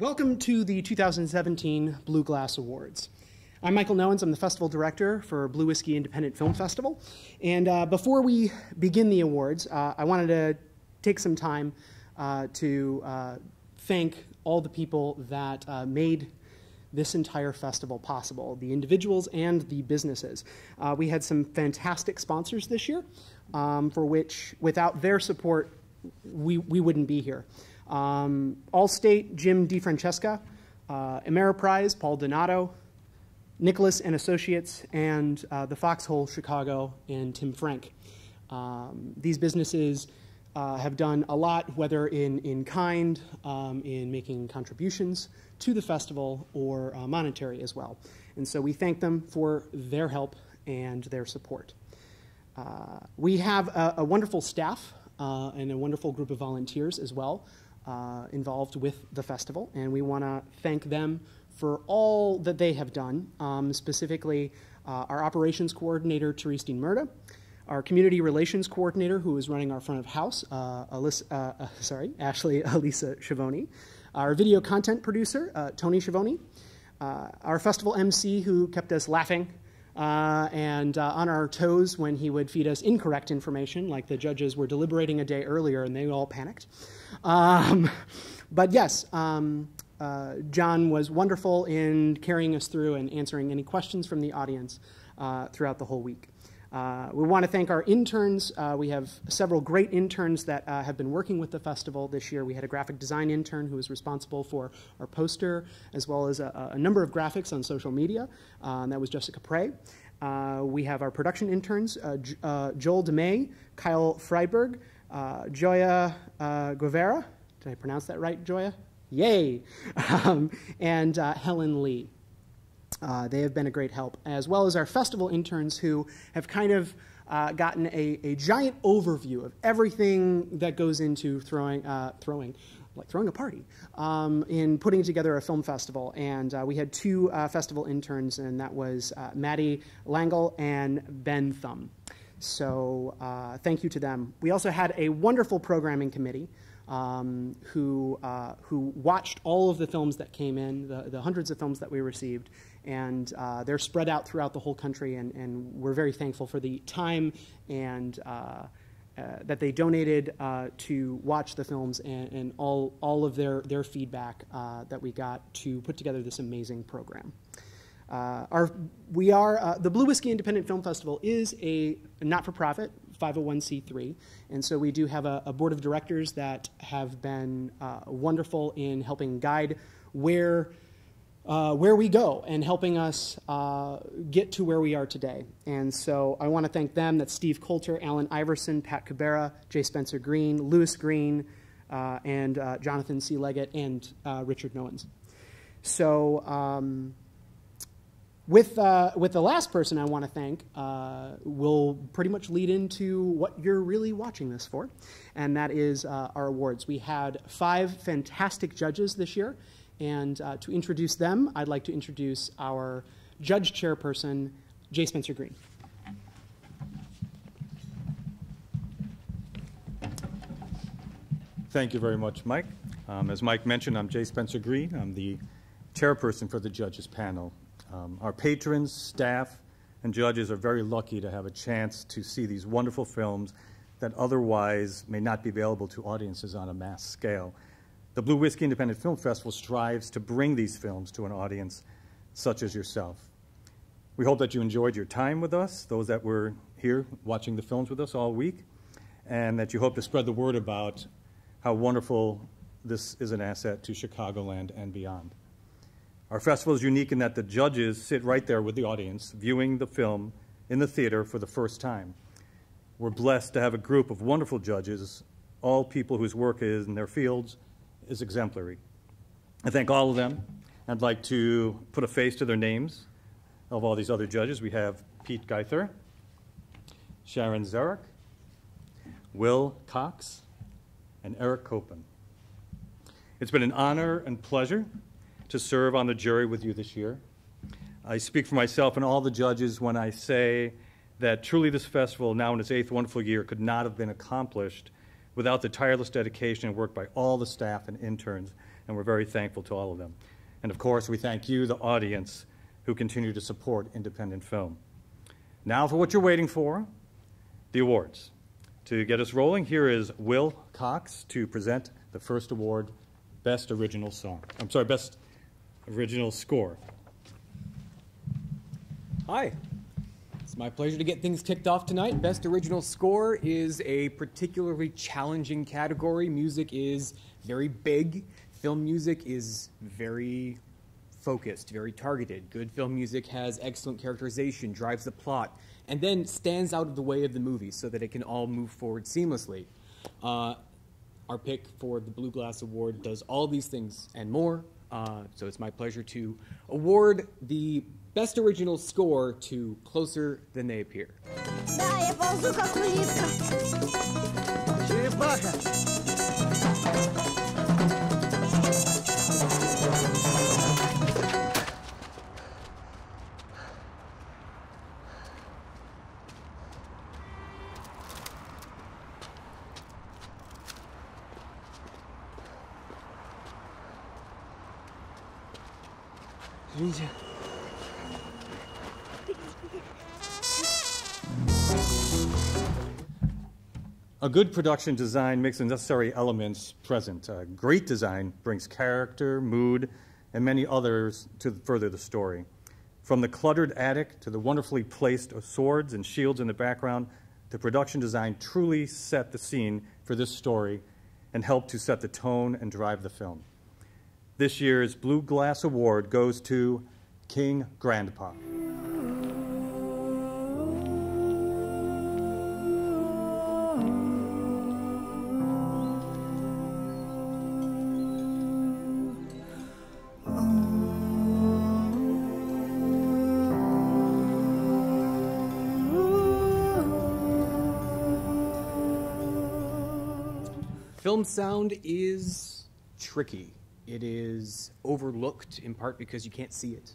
Welcome to the 2017 Blue Glass Awards. I'm Michael Nowens. I'm the festival director for Blue Whiskey Independent Film Festival. And uh, before we begin the awards, uh, I wanted to take some time uh, to uh, thank all the people that uh, made this entire festival possible the individuals and the businesses. Uh, we had some fantastic sponsors this year, um, for which, without their support, we, we wouldn't be here. Um, Allstate, Jim DeFrancesca, uh, Ameriprise, Paul Donato, Nicholas and Associates, and uh, the Foxhole Chicago and Tim Frank. Um, these businesses uh, have done a lot, whether in, in kind, um, in making contributions to the festival, or uh, monetary as well. And so we thank them for their help and their support. Uh, we have a, a wonderful staff uh, and a wonderful group of volunteers as well uh, involved with the festival, and we want to thank them for all that they have done, um, specifically uh, our operations coordinator, Therese Dean Murda, our community relations coordinator, who is running our front of house, uh, Alyssa, uh, uh, sorry, Ashley Elisa Schiavone, our video content producer, Tony Schiavone, our festival MC, who kept us laughing uh, and uh, on our toes when he would feed us incorrect information, like the judges were deliberating a day earlier and they all panicked. Um, but yes, um, uh, John was wonderful in carrying us through and answering any questions from the audience uh, throughout the whole week. Uh, we want to thank our interns. Uh, we have several great interns that uh, have been working with the festival this year. We had a graphic design intern who was responsible for our poster, as well as a, a number of graphics on social media. Uh, that was Jessica Prey. Uh, we have our production interns, uh, Joel DeMay, Kyle Freiberg, Joya Guevara. Did I pronounce that right, Joya? Yay! Um, and Helen Lee. Uh, they have been a great help, as well as our festival interns who have kind of uh, gotten a, a, giant overview of everything that goes into throwing, uh, throwing like throwing a party, um, in putting together a film festival. And uh, we had two uh, festival interns, and that was uh, Maddie Langle and Ben Thumb. So thank you to them. We also had a wonderful programming committee um, who, uh, who watched all of the films that came in, the, the hundreds of films that we received, and uh, they're spread out throughout the whole country, and, and we're very thankful for the time and uh, uh that they donated uh, to watch the films and, and, all, all of their, their feedback uh, that we got to put together this amazing program. our, we are, the Blue Whiskey Independent Film Festival is a not-for-profit 501c3. And so we do have a, a board of directors that have been uh, wonderful in helping guide where, uh, where we go and helping us uh, get to where we are today. And so I want to thank them. That's Steve Coulter, Alan Iverson, Pat Cabera, Jay Spencer Green, Lewis Green, uh, and uh, Jonathan C. Leggett, and uh, Richard Nowens. So um, with, uh, with the last person I want to thank will pretty much lead into what you're really watching this for, and that is our awards. We had five fantastic judges this year, and uh, to introduce them, I'd like to introduce our judge chairperson, Jay Spencer Green. Thank you very much, Mike. Um, as Mike mentioned, I'm Jay Spencer Green. I'm the chairperson for the judges panel um, our patrons, staff, and judges are very lucky to have a chance to see these wonderful films that otherwise may not be available to audiences on a mass scale. The Blue Whiskey Independent Film Festival strives to bring these films to an audience such as yourself. We hope that you enjoyed your time with us, those that were here watching the films with us all week, and that you hope to spread the word about how wonderful this is an asset to Chicagoland and beyond. Our festival is unique in that the judges sit right there with the audience, viewing the film in the theater for the first time. We're blessed to have a group of wonderful judges, all people whose work is in their fields is exemplary. I thank all of them. I'd like to put a face to their names of all these other judges. We have Pete Geither, Sharon Zarek, Will Cox, and Eric Copen. It's been an honor and pleasure to serve on the jury with you this year. I speak for myself and all the judges when I say that truly this festival, now in its eighth wonderful year, could not have been accomplished without the tireless dedication and work by all the staff and interns and we're very thankful to all of them. And of course, we thank you, the audience, who continue to support independent film. Now, for what you're waiting for the awards. To get us rolling, here is Will Cox to present the first award, Best Original Song. I'm sorry, Best Original Score. Hi. My pleasure to get things kicked off tonight. Best Original Score is a particularly challenging category. Music is very big. Film music is very focused, very targeted. Good film music has excellent characterization, drives the plot, and then stands out of the way of the movie so that it can all move forward seamlessly. Uh, our pick for the Blue Glass Award does all these things and more. Uh, so it's my pleasure to award the Best Original Score to Closer Than They Appear. Да, я ползу как улитка. Черепаха! Good production design makes the necessary elements present. Uh, great design brings character, mood, and many others to further the story. From the cluttered attic to the wonderfully placed swords and shields in the background, the production design truly set the scene for this story and helped to set the tone and drive the film. This year's Blue Glass Award goes to King Grandpa. Film sound is tricky. It is overlooked in part because you can't see it.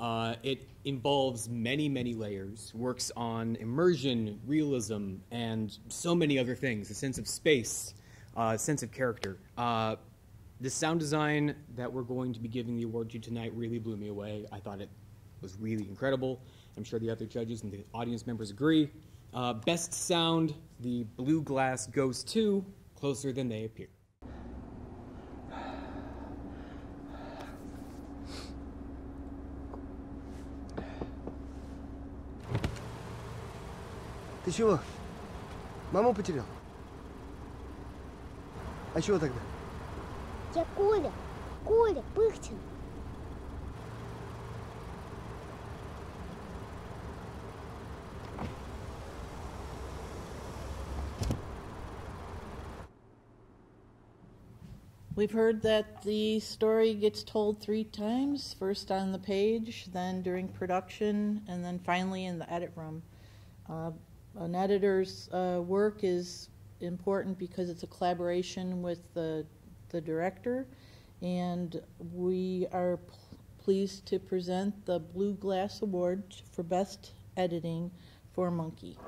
Uh, it involves many, many layers, works on immersion, realism, and so many other things a sense of space, uh, sense of character. Uh, the sound design that we're going to be giving the award to tonight really blew me away. I thought it was really incredible. I'm sure the other judges and the audience members agree. Uh, best sound, the blue glass goes to Closer Than They Appear. Ты чего? Маму потерял? А чего тогда? Я Коля. Коля Пыхтин. We've heard that the story gets told three times first on the page, then during production, and then finally in the edit room. Uh, an editor's uh, work is important because it's a collaboration with the, the director, and we are p- pleased to present the Blue Glass Award for Best Editing for Monkey.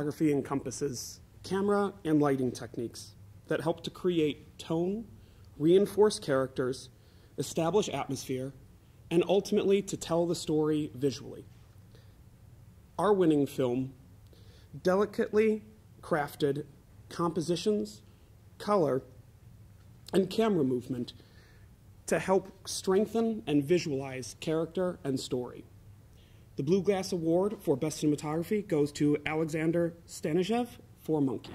Cinematography encompasses camera and lighting techniques that help to create tone, reinforce characters, establish atmosphere, and ultimately to tell the story visually. Our winning film delicately crafted compositions, color, and camera movement to help strengthen and visualize character and story. The Blue Glass Award for Best Cinematography goes to Alexander Stanishev for Monkey.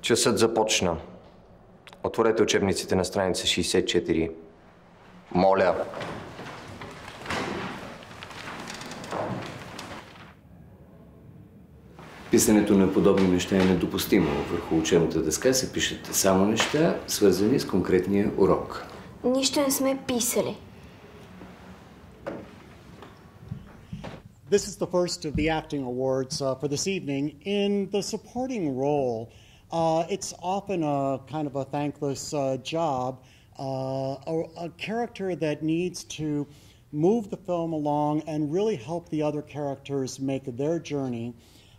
ČSD započna. Отворете учебниците на страница 64. Моля. Писането на подобни неща е недопустимо. Върху учебната дъска се пишат само неща, свързани с конкретния урок. Нищо не сме писали. This is the first of the acting awards uh, for this evening. In the supporting role, uh, it's often a kind of a thankless uh, job. Uh, a, a character that needs to move the film along and really help the other characters make their journey.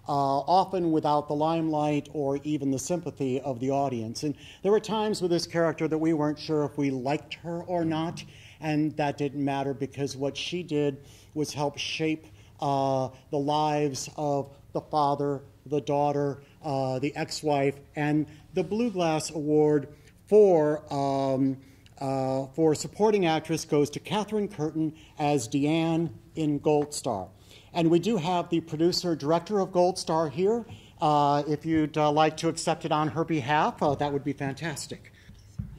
Uh, often without the limelight or even the sympathy of the audience. And there were times with this character that we weren't sure if we liked her or not, and that didn't matter because what she did was help shape uh, the lives of the father, the daughter, uh, the ex wife, and the Blue Glass Award for. Um, uh, for supporting actress goes to Catherine Curtin as Deanne in Gold Star. And we do have the producer director of Gold Star here. Uh, if you'd uh, like to accept it on her behalf, uh, that would be fantastic.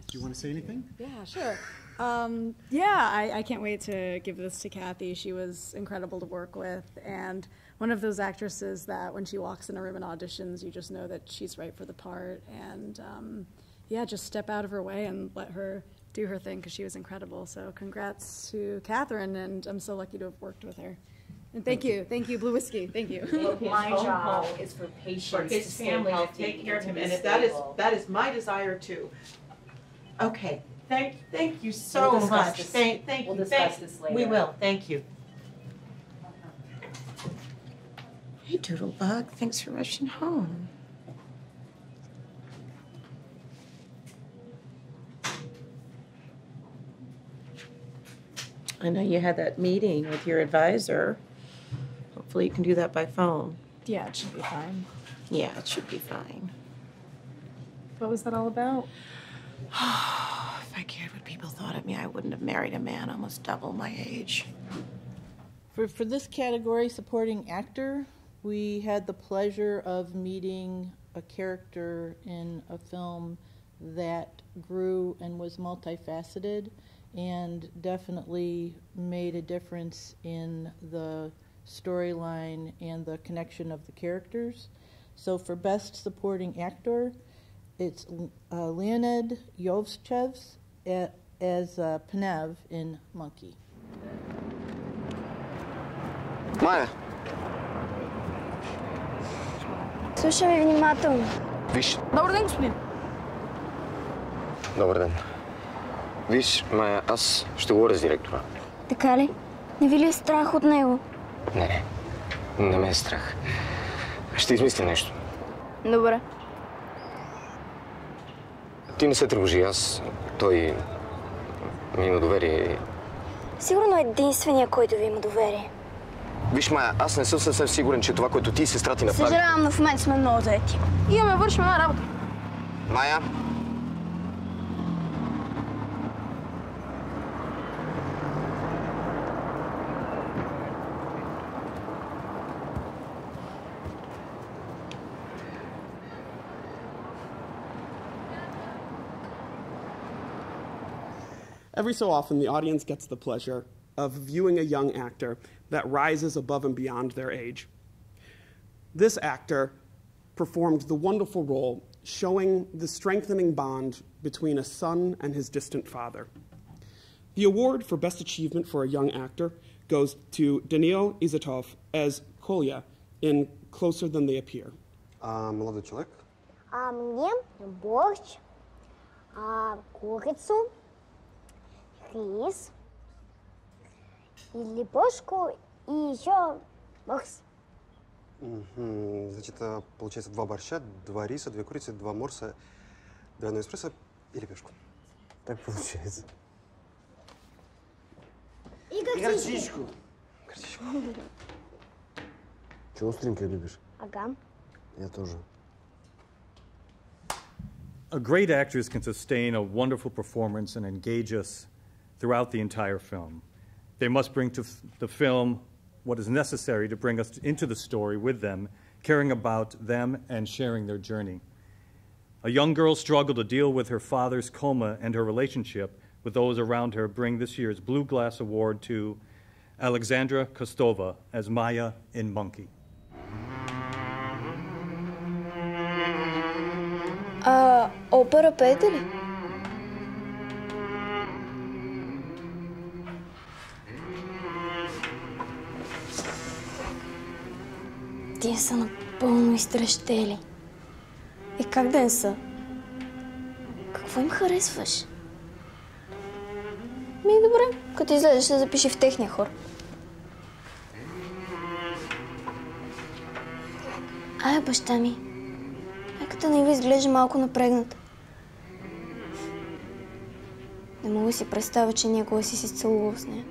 Do you want to say anything? Yeah, sure. Um, yeah, I, I can't wait to give this to Kathy. She was incredible to work with, and one of those actresses that when she walks in a room and auditions, you just know that she's right for the part. And um, yeah, just step out of her way and let her do her thing because she was incredible. So congrats to Catherine, and I'm so lucky to have worked with her. And thank you, thank you, Blue Whiskey, thank you. My job is for patients for his to stay family to take care of and him, and if that is that is my desire too. Okay, thank, thank you so We'll much, this- thank, thank you, we'll discuss thank- this later. We will, thank you. Hey Doodlebug, thanks for rushing home. I know you had that meeting with your advisor. Hopefully you can do that by phone. Yeah, it should be fine. Yeah, it should be fine. What was that all about? If I cared what people thought of me, I wouldn't have married a man almost double my age. For, for this category, supporting actor, we had the pleasure of meeting a character in a film that grew and was multifaceted and definitely made a difference in the storyline and the connection of the characters. So for Best Supporting Actor, it's uh, Leonid Yovchevs a- as uh, Penev in Monkey. Майя, Слушаме внимателно. виж. Добър ден, господин. Добър ден. Виж, Майя, аз ще говоря с директора. Така ли? Не ви ли е страх от него? Не, не, не ме е страх. Ще измисля нещо. Добре. Ти не се тревожи, аз... Той... ми има доверие. Сигурно е единствения, който ви има доверие. Виж, Майя, аз не съм съвсем сигурен, че това, което ти и сестра ти направи... Съжалявам, но в момента сме много заети. Имаме, вършим една работа. Майя! Every so often, the audience gets the pleasure of viewing a young actor that rises above and beyond their age. This actor performed the wonderful role showing the strengthening bond between a son and his distant father. The award for Best Achievement for a Young Actor goes to Daniil Izatov as Kolya in Closer Than They Appear. А молодой человек? А мне борщ, а курицу, Рис, и лепешку, и еще морс. Мгм. Значит, а, получается два борща, два риса, две курицы, два морса, двойной эспрессо и лепешку. Так получается. И горчичку. Горчичку. Чего остренькое любишь? Ага. Я тоже. A great actress can sustain a wonderful performance and engage us throughout the entire film. They must bring to f- the film what is necessary to bring us into the story with them, caring about them and sharing their journey. A young girl's struggle to deal with her father's coma and her relationship with those around her bring this year's Blue Glass Award to Alexandra Kostova as Maya in Monkey. А, опера пеете ли? Тия са напълно изтрещели. И как да не са? Какво им харесваш? Ми добре, като излезеш ще запиши в техния хор. Ай, баща ми, нека не ви изглежда малко напрегната. Не мога си представя, че някога си се целувал с нея.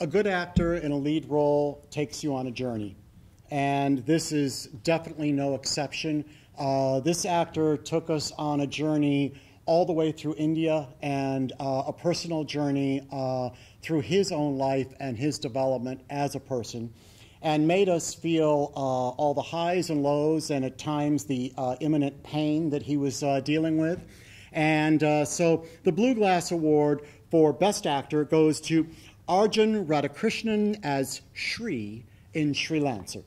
A good actor in a lead role takes you on a journey. And this is definitely no exception. Uh, this actor took us on a journey all the way through India and uh, a personal journey uh, through his own life and his development as a person, and made us feel uh, all the highs and lows and at times the uh, imminent pain that he was uh, dealing with. And so the Blue Glass Award for Best Actor goes to Arjun Radhakrishnan as Shri in Sri Lancer.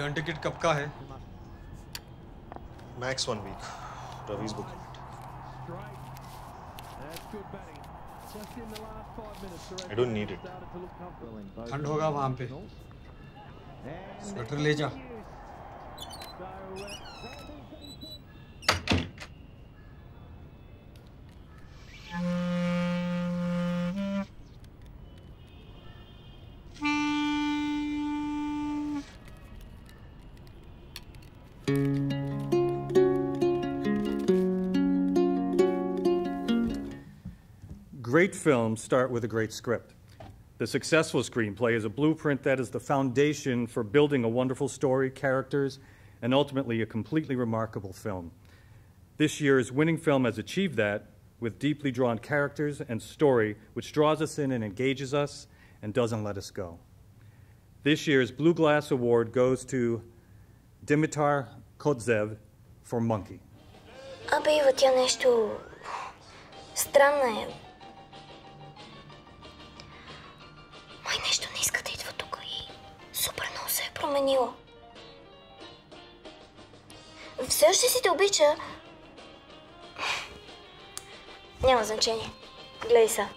Return ticket कब का है? Max one week Ravi's booking I don't need it ठंड होगा वहाँ पे। Sweater ले जा। Great films start with a great script. The successful screenplay is a blueprint that is the foundation for building a wonderful story, characters, and ultimately a completely remarkable film. This year's winning film has achieved that with deeply drawn characters and story which draws us in and engages us and doesn't let us go. This year's Blue Glass Award goes to Dimitar Kodzev for Monkey. Абе, Ива, тя нещо... Странна е. Май нещо не иска да идва тук и супер много се е променила. Все още си те обича. Няма значение. Гледай са.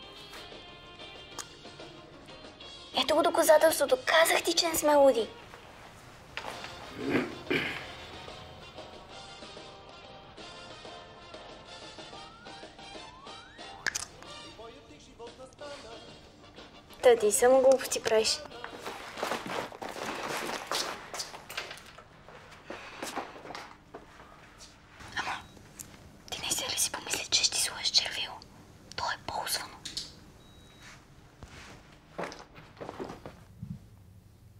Ето го доказателството. Казах ти, че не сме луди. Та ти само глупости правиш. Ама, ти не се ли си помисли, че ще сложиш червило? То е ползвано.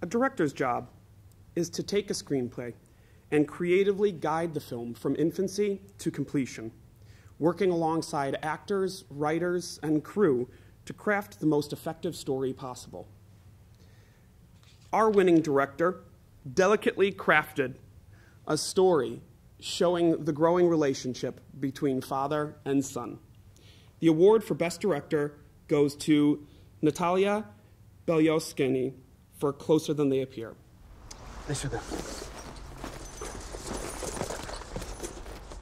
A director's job is to take a screenplay and creatively guide the film from infancy to completion, working alongside actors, writers, and crew to craft the most effective story possible. Our winning director delicately crafted a story showing the growing relationship between father and son. The award for Best Director goes to Natalia Belyauskene for Closer Than They Appear. Дай сюда.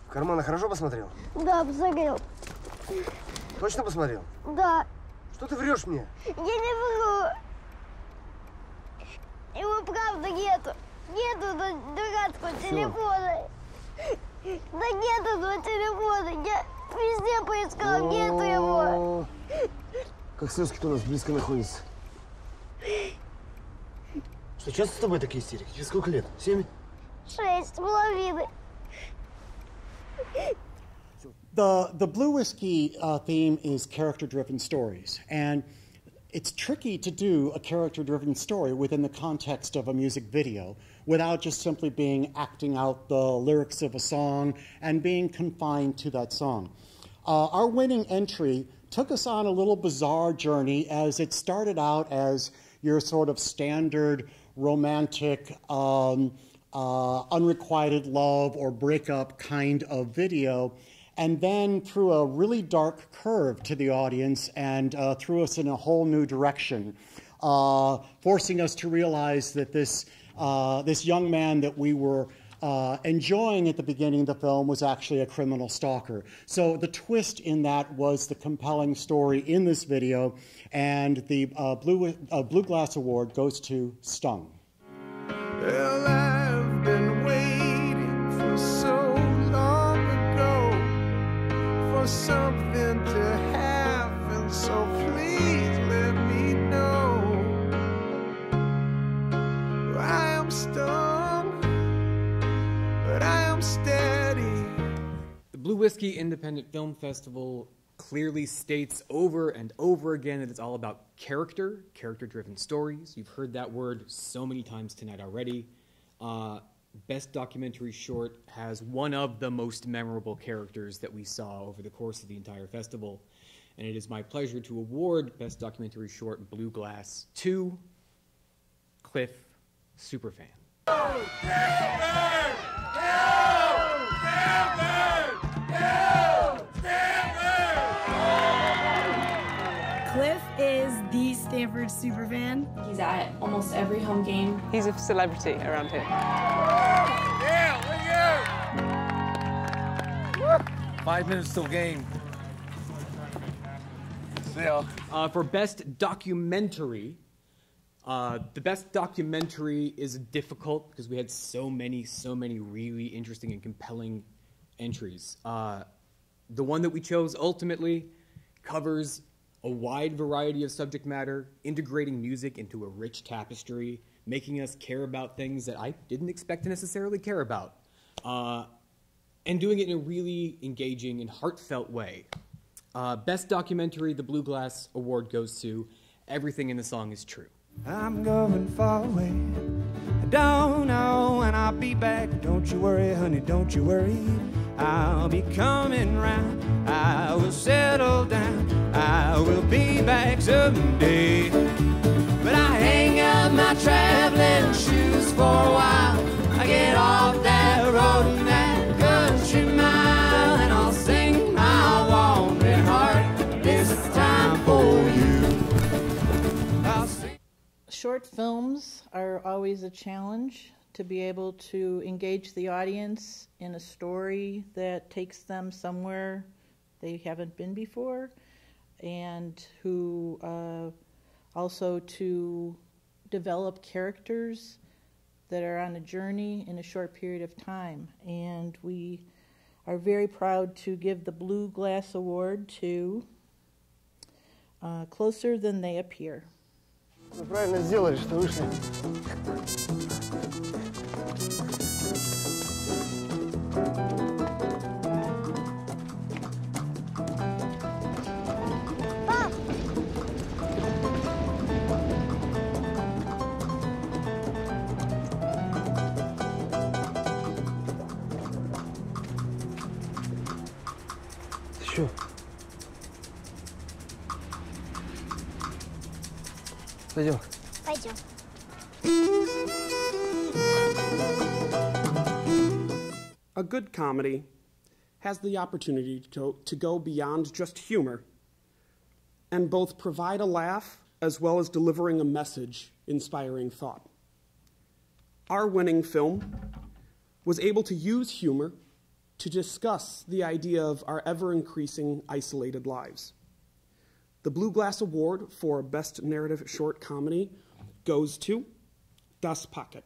Кармана хорошо посмотрел? Да, посмотрел. Точно посмотрел? Да. Что ты врешь мне? Я не вру. Его правда нету. Нету дурацкого телефона. Да нету этого телефона. Я везде поискал, нету его. О, Как слезки-то у нас близко находится. Что, часто с тобой такие истерики? Через сколько лет? Семь? Шесть с половиной. The, the Blue Whiskey uh, theme is character driven stories. And it's tricky to do a character driven story within the context of a music video without just simply being acting out the lyrics of a song and being confined to that song. Uh, our winning entry took us on a little bizarre journey as it started out as your sort of standard romantic, um, uh, unrequited love or breakup kind of video, and then threw a really dark curve to the audience and uh, threw us in a whole new direction, uh, forcing us to realize that this, uh, this young man that we were uh, enjoying at the beginning of the film was actually a criminal stalker. So the twist in that was the compelling story in this video, and the uh, Blue, uh, Blue Glass Award goes to Stung. Well, so long ago for something to happen, so please let me know. I am stung, but I am steady. The Blue Whiskey Independent Film Festival clearly states over and over again that it's all about character, character driven stories. You've heard that word so many times tonight already. Uh, Best Documentary Short has one of the most memorable characters that we saw over the course of the entire festival. And it is my pleasure to award Best Documentary Short Blue Glass to Cliff Superfan. Cliff is the Stanford superfan. He's at almost every home game. He's a celebrity around here. Five minutes till game. Uh, for best documentary, uh, the best documentary is difficult because we had so many, so many really interesting and compelling entries. Uh, the one that we chose ultimately covers a wide variety of subject matter, integrating music into a rich tapestry, making us care about things that I didn't expect to necessarily care about, uh, and doing it in a really engaging and heartfelt way. Uh, best documentary, the Blue Glass Award goes to Everything in the Song is True. I'm going far away. I don't know when I'll be back. Don't you worry, honey, don't you worry. I'll be coming round. I will settle down. I will be back someday. But I hang out my traveling shoes for a while. I get off Short films are always a challenge to be able to engage the audience in a story that takes them somewhere they haven't been before, and who uh, also to develop characters that are on a journey in a short period of time. And we are very proud to give the Blue Glass Award to uh, Closer Than They Appear. Вы правильно сделали, что вышли. Пойдем. Пойдем. A good comedy has the opportunity to, to go beyond just humor and both provide a laugh as well as delivering a message inspiring thought. Our winning film was able to use humor to discuss the idea of our ever increasing isolated lives. The Blue Glass Award for Best Narrative Short Comedy goes to Das Pocket.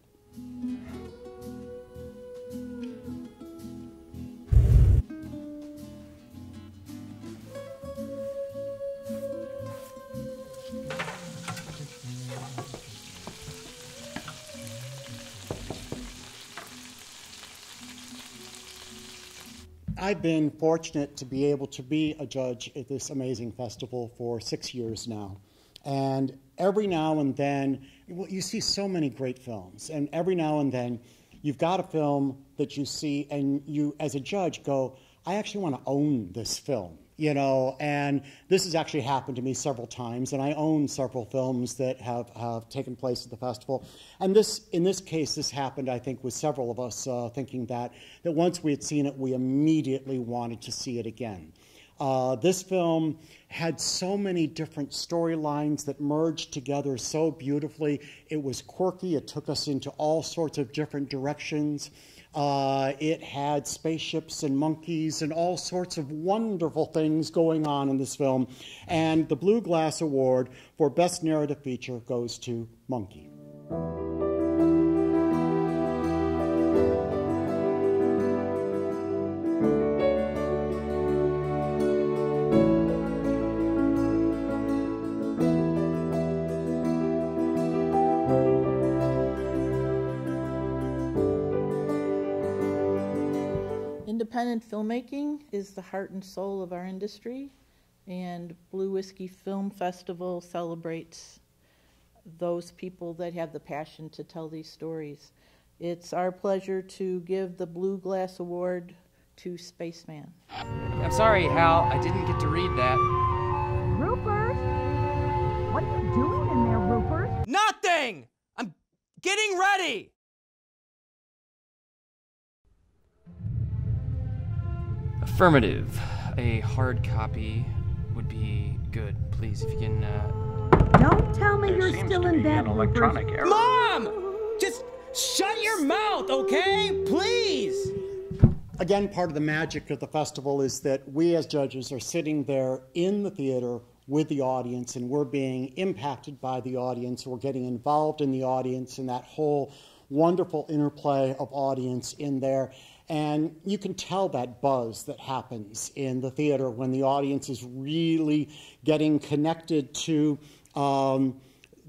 I've been fortunate to be able to be a judge at this amazing festival for six years now. And every now and then, you see so many great films, and every now and then, you've got a film that you see, and you, as a judge, go, I actually want to own this film. You know, and this has actually happened to me several times, and I own several films that have, have taken place at the festival. And this, in this case, this happened, I think, with several of us uh, thinking that, that once we had seen it, we immediately wanted to see it again. Uh, this film had so many different storylines that merged together so beautifully. It was quirky, it took us into all sorts of different directions. Uh, it had spaceships and monkeys and all sorts of wonderful things going on in this film. And the Blue Glass Award for Best Narrative Feature goes to Monkey. Independent filmmaking is the heart and soul of our industry, and Blue Whiskey Film Festival celebrates those people that have the passion to tell these stories. It's our pleasure to give the Blue Glass Award to Spaceman. I'm sorry, Hal, I didn't get to read that. Rupert? What are you doing in there, Rupert? Nothing! I'm getting ready! Affirmative. A hard copy would be good, please, if you can. Uh... Don't tell me you're still in bed, Rupert. Mom! Just shut your mouth, okay? Please! Again, part of the magic of the festival is that we as judges are sitting there in the theater with the audience and we're being impacted by the audience. We're getting involved in the audience and that whole wonderful interplay of audience in there. And you can tell that buzz that happens in the theater when the audience is really getting connected to um,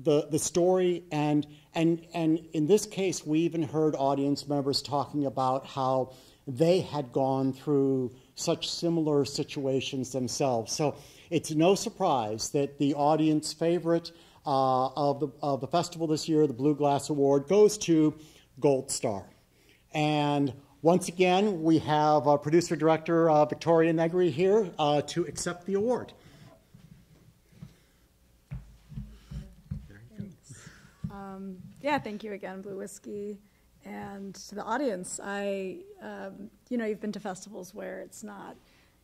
the, the story. And, and, and in this case, we even heard audience members talking about how they had gone through such similar situations themselves. So it's no surprise that the audience favorite uh, of, the, of the festival this year, the Blue Glass Award, goes to Gold Star. And once again, we have uh, producer director uh, Victoria Negri here uh, to accept the award. Um, yeah, thank you again, Blue Whiskey, and to the audience. I, um, you know, you've been to festivals where it's not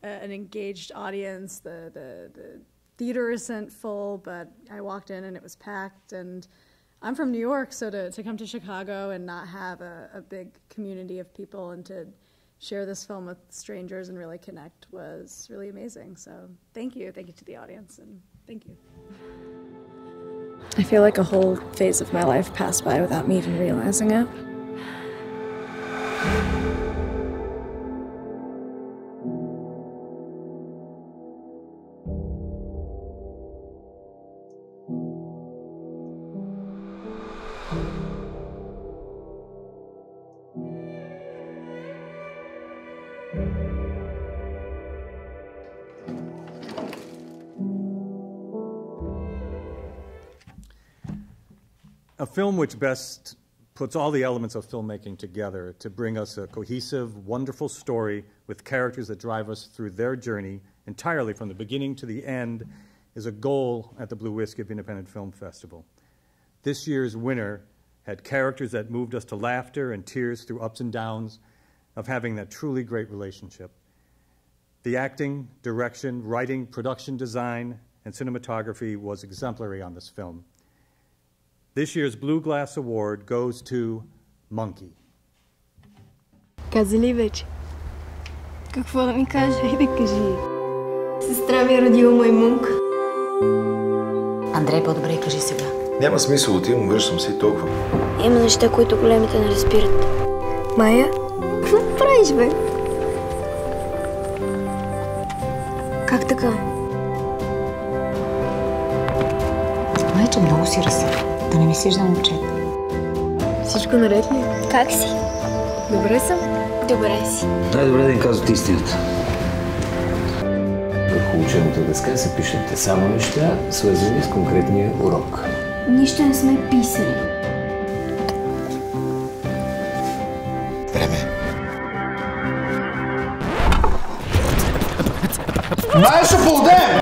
a, an engaged audience. The, the the theater isn't full, but I walked in and it was packed. And I'm from New York, so to to come to Chicago and not have a, a big community of people and to share this film with strangers and really connect was really amazing. So thank you, thank you to the audience, and thank you. I feel like a whole phase of my life passed by without me even realizing it. Film which best puts all the elements of filmmaking together to bring us a cohesive, wonderful story with characters that drive us through their journey entirely from the beginning to the end is a goal at the Blue Whiskey of Independent Film Festival. This year's winner had characters that moved us to laughter and tears through ups and downs of having that truly great relationship. The acting, direction, writing, production design, and cinematography was exemplary on this film. This year's Blue Glass Award goes to Monkey. Каза ли вече? Какво да ми кажа? Хайде кажи. Сестра ми е родила маймунка. Андрей, по-добре кажи сега. Няма смисъл, отивам, връщам се и толкова. Има неща, които големите не разбират. Майя, какво правиш, бе? Как така? Че много си разсъден. Да не мислиш за момчета. Всичко наред ли? Как си? Добре съм. Добре си. Най-добре да им казвате истината. Върху учебната дъска се пишете само неща, свързани с конкретния урок. Нищо не сме писали. Време. Знаеш ополден!